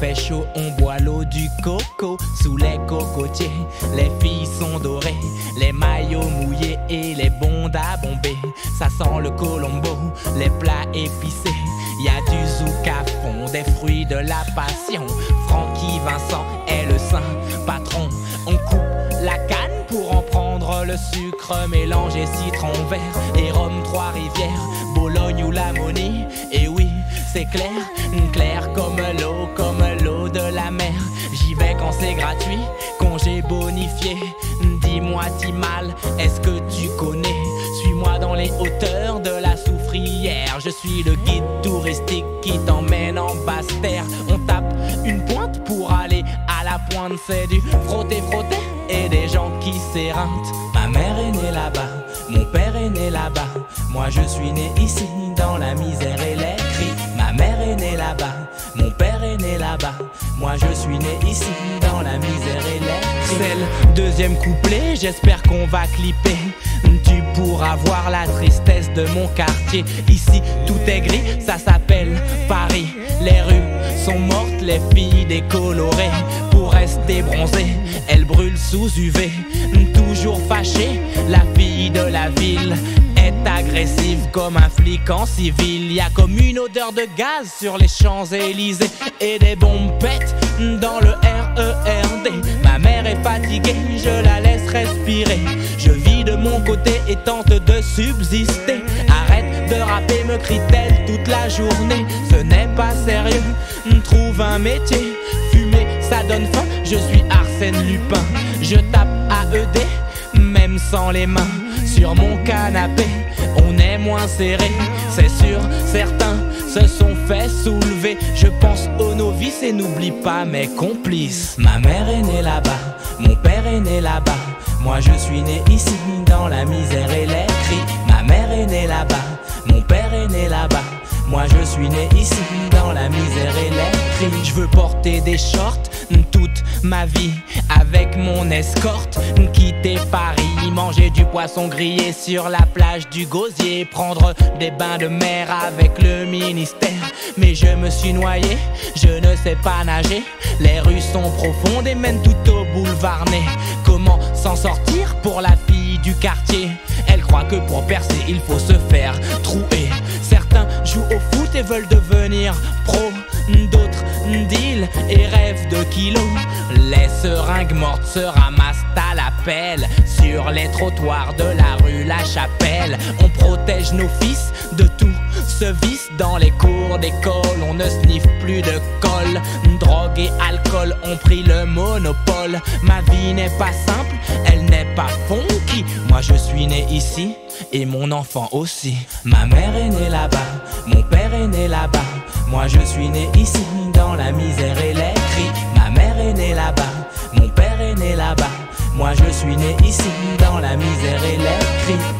fait chaud, on boit l'eau du coco sous les cocotiers. Les filles sont dorées, les maillots mouillés et les bondes à bomber. Ça sent le colombo, les plats épicés. Y a du zouk à fond, des fruits de la passion. Francky Vincent est le saint patron. On coupe la canne pour en prendre le sucre mélangé citron vert et rhum Trois-Rivières, Bologne ou la monnaie. Et oui, c'est clair, clair comme gratuit, congé bonifié. Dis-moi, mal, est-ce que tu connais? Suis-moi dans les hauteurs de la soufrière. Je suis le guide touristique qui t'emmène en basse terre. On tape une pointe pour aller à la pointe, c'est du frotter, frotter et des gens qui s'éreintent. Ma mère est née là-bas, mon père est né là-bas. Moi je suis né ici dans la misère et les cris. Ma mère est née là-bas, mon père est né là-bas. Moi je suis né ici dans la misère et les cris. C'est le deuxième couplet, j'espère qu'on va clipper. Tu pourras voir la tristesse de mon quartier. Ici tout est gris, ça s'appelle Paris. Les rues sont mortes, les filles décolorées. Pour rester bronzées, elles brûlent sous UV. Toujours fâchée, la fille de la ville agressive comme un flic en civil. Y a comme une odeur de gaz sur les Champs-Élysées et des bombes pètent dans le RERD. Ma mère est fatiguée, je la laisse respirer. Je vis de mon côté et tente de subsister. Arrête de rapper, me crie-t-elle toute la journée. Ce n'est pas sérieux, trouve un métier. Fumer, ça donne faim, je suis Arsène Lupin. Je tape AED, même sans les mains. Sur mon canapé, on est moins serré, c'est sûr, certains se sont fait soulever. Je pense aux novices et n'oublie pas mes complices. Ma mère est née là-bas, mon père est né là-bas. Moi je suis né ici, dans la misère et les cris. Ma mère est née là-bas, mon père est né là-bas. Moi je suis né ici, dans la misère et les Je veux porter des shorts toute ma vie avec mon escorte. Quitter Paris, manger du poisson grillé sur la plage du Gosier, prendre des bains de mer avec le ministère. Mais je me suis noyé, je ne sais pas nager. Les rues sont profondes et mènent tout au boulevard Né. Comment s'en sortir pour la fille du quartier? Elle croit que pour percer, il faut se faire trouer. Certains jouent au foot et veulent devenir pro. D'autres deal et rêvent de kilos. Les seringues mortes se ramassent à la pelle sur les trottoirs de la rue La Chapelle. On protège nos fils de tout ce vice dans les cours d'école. On ne sniffe plus de colle. Drogue et alcool ont pris le monopole. Ma vie n'est pas simple, elle n'est pas funky. Moi je suis né ici et mon enfant aussi. Ma mère est née là-bas, mon père est né là-bas. Moi je suis né ici dans la misère et les cris. Ma mère est née là-bas, mon père est né là-bas. Moi je suis né ici dans la misère et les cris.